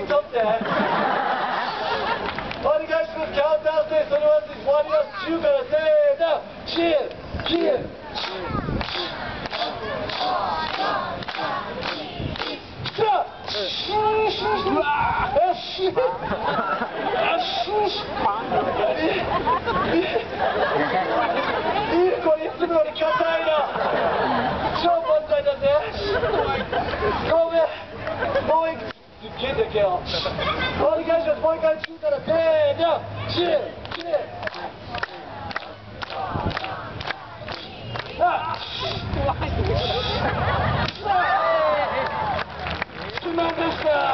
お願いしますキャウンターステージそれは終わります10からせーのチーチーさあうわよしよしいい子いつもより硬いな。You pied the guerre. All les guys je vais te shoot at tu de yeah, shit, shit. Ah. Tu m'as.